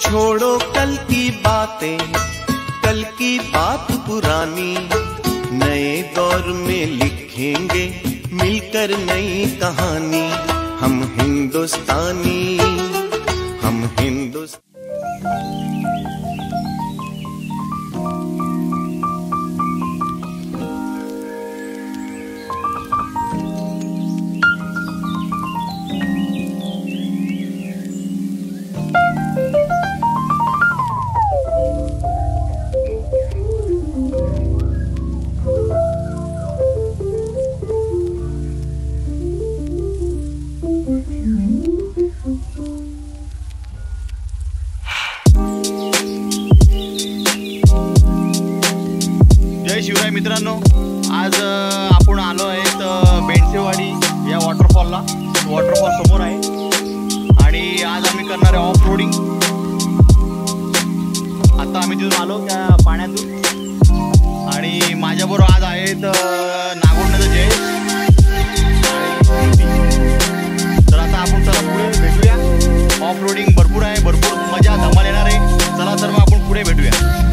छोड़ो कल की बातें, कल की बात पुरानी। नए दौर में लिखेंगे मिलकर नई कहानी। हम हिंदुस्तानी हम हिंदुस्तानी। आम्ही तिथून आलो त्या पाण्यातून. आणि माझ्याबरोबर आज आहेत अ, नागोंडचं जय तर आता आपण चला पुढे भेटूया. ऑफ रोडिंग भरपूर आहे भरपूर मजा धमाल येणार आहे. चला तर मग आपण पुढे भेटूया.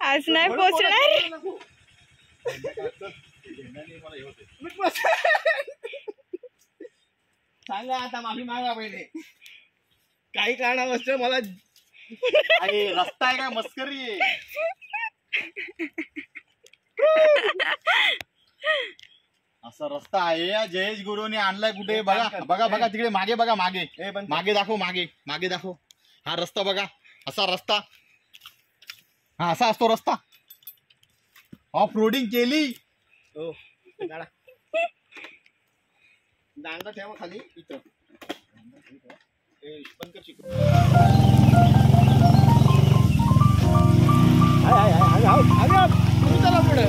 आज नाही पोचणार. सांगा आता माफी मागा पहिले. काही कारणावश मला रस्ता आहे काय मस्करी आहे असा रस्ता आहे या जयेश गुरुने आणलाय कुठे बघा बघा बघा तिकडे मागे बघा मागे मागे दाखव मागे मागे दाखव हा रस्ता बघा असा रस्ता हा असा असतो रस्ता ऑफ रोडिंग केली हो दांडा ठेवा खाली इथं ए, बंद कर पुढे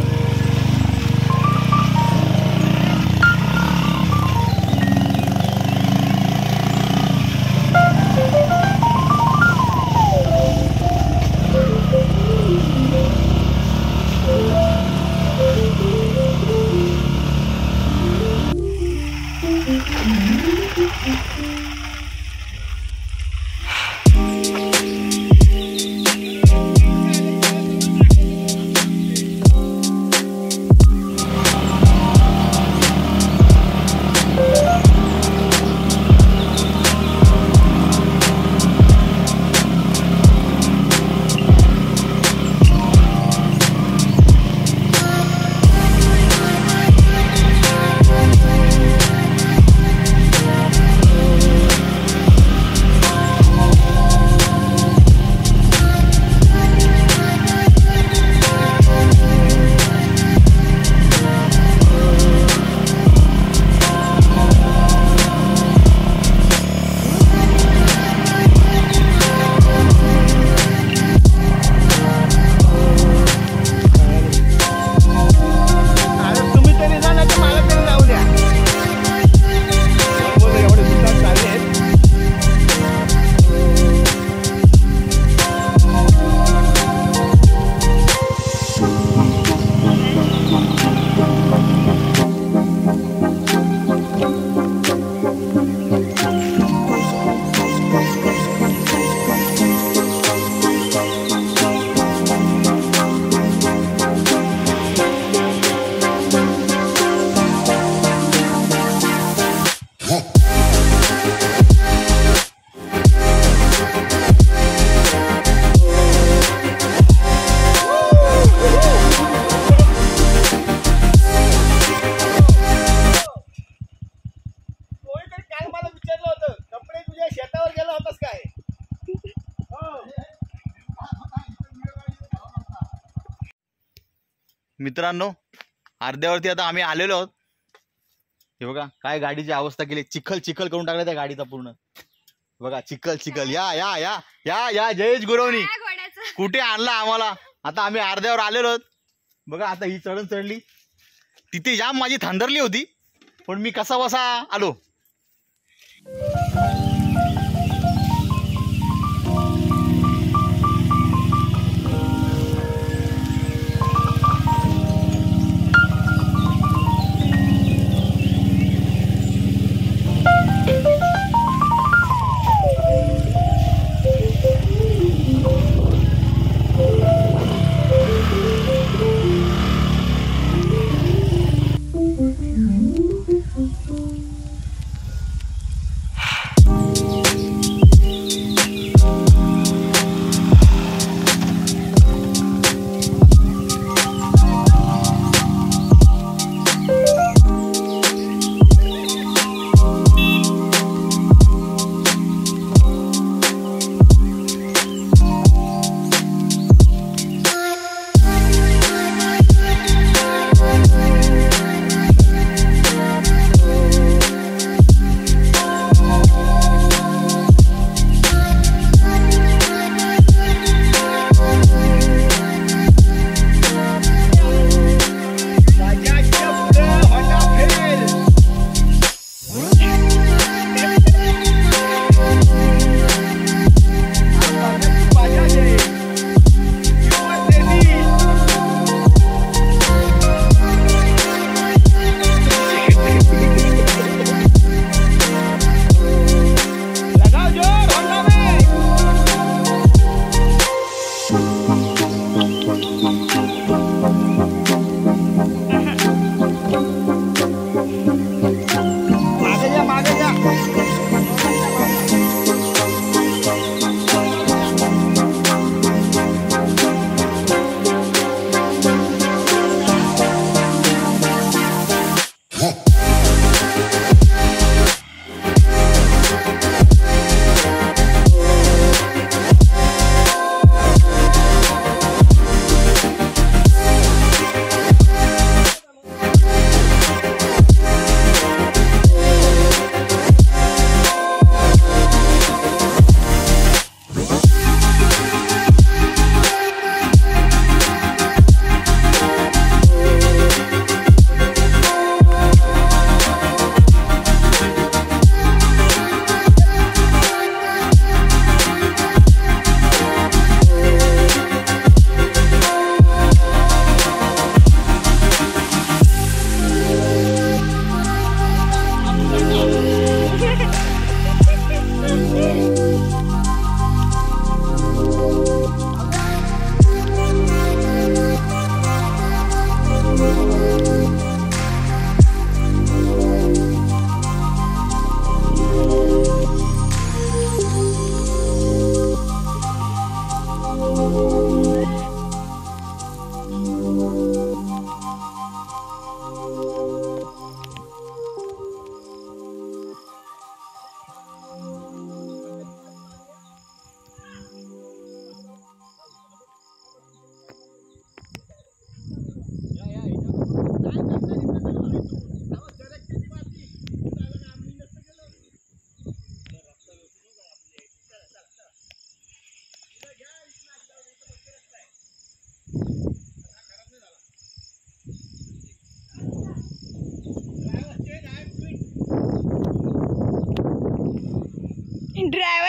मित्रांनो अर्ध्यावरती आता आम्ही आलेलो आहोत. हे बघा काय गाडीची अवस्था केली. चिखल चिखल करून टाकला त्या गाडीचा पूर्ण. बघा चिखल चिखल. या या या या या. जयेश गुरवणी. कुठे आणला आम्हाला? आता आम्ही अर्ध्यावर आलेलो आहोत. बघा आता ही चढण चढली. तिथे जाम माझी थांदरली होती. पण मी कसा बसा आलो.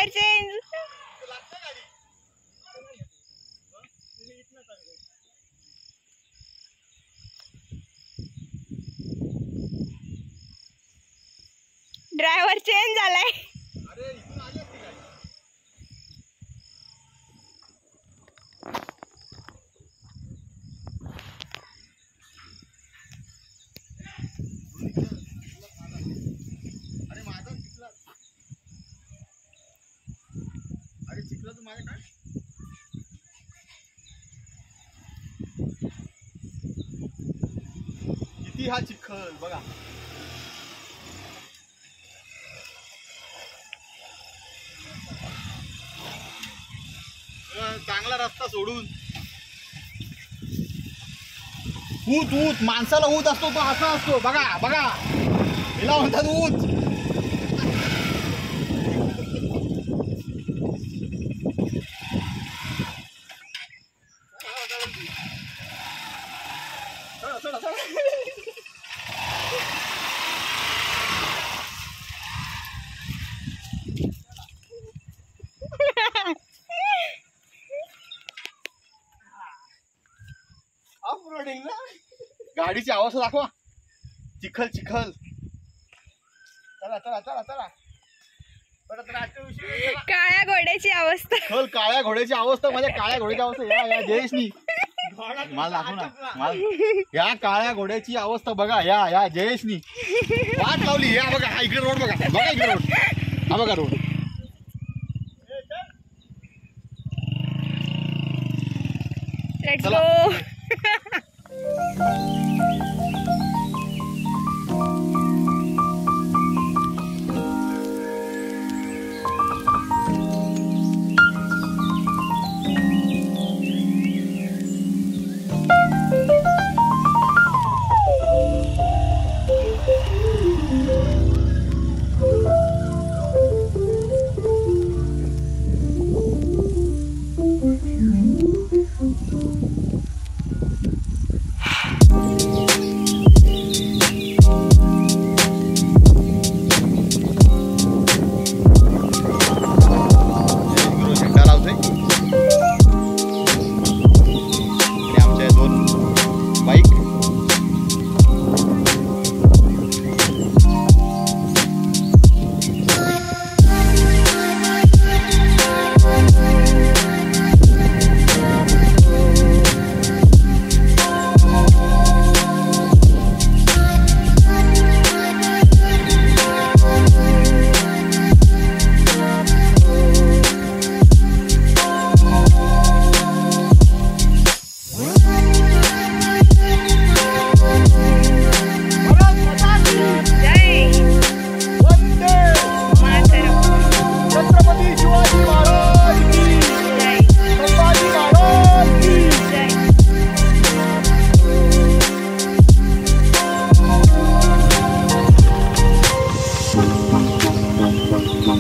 Word change. हा चिखल बघा. चांगला रस्ता सोडून. ऊत ऊत. माणसाला ऊत असतो तो असा असतो. बघा बघा. हिला म्हणतात ऊत. गाडीची अवस्था दाखवा. चिखल चिखल. चला चला चला चला. काळ्या घोड्याची अवस्था. चल काळ्या घोड्याची अवस्था माझ्या काळ्या घोड्याची अवस्था. या या जयेशनी मला दाखव ना. मला या काळ्या घोड्याची अवस्था बघा. या या जयेशनी वाट लावली. या बघा. हा इकडे रोड बघा. बघा इकडे रोड. हा बघा रोड. चला.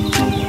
हा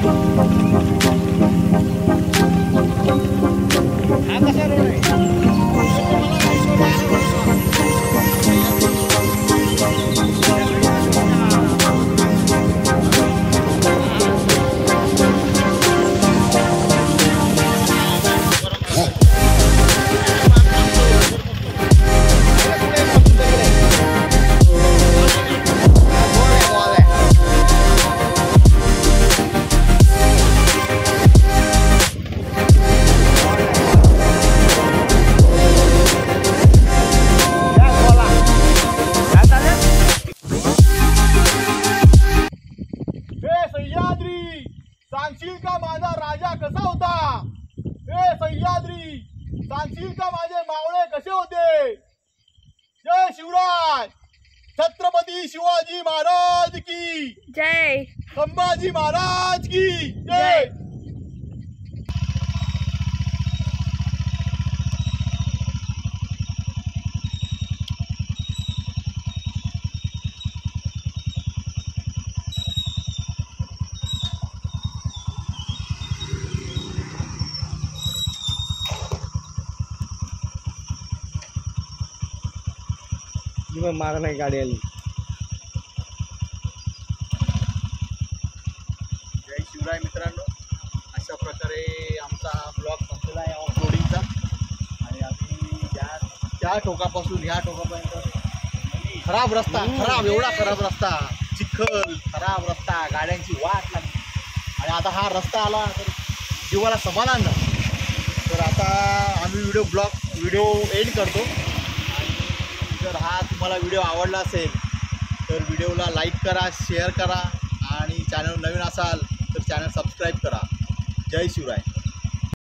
माग नाही गाडी आली जय शिवराय मित्रांनो. अशा प्रकारे आमचा ब्लॉग संपलेला आहे ऑफ रोडिंगचा आणि आम्ही त्या त्या टोकापासून ह्या टोकापर्यंत खराब रस्ता खराब एवढा खराब रस्ता चिखल खराब रस्ता गाड्यांची वाट लागली. आणि आता हा रस्ता आला तर जीवाला समाधान झालं. तर आता आम्ही व्हिडिओ ब्लॉग व्हिडिओ एंड करतो. तर हा तुम्हाला व्हिडिओ आवडला असेल तर व्हिडिओला लाईक करा शेअर करा आणि चॅनल नवीन असाल तर चॅनल सबस्क्राईब करा. जय शिवराय.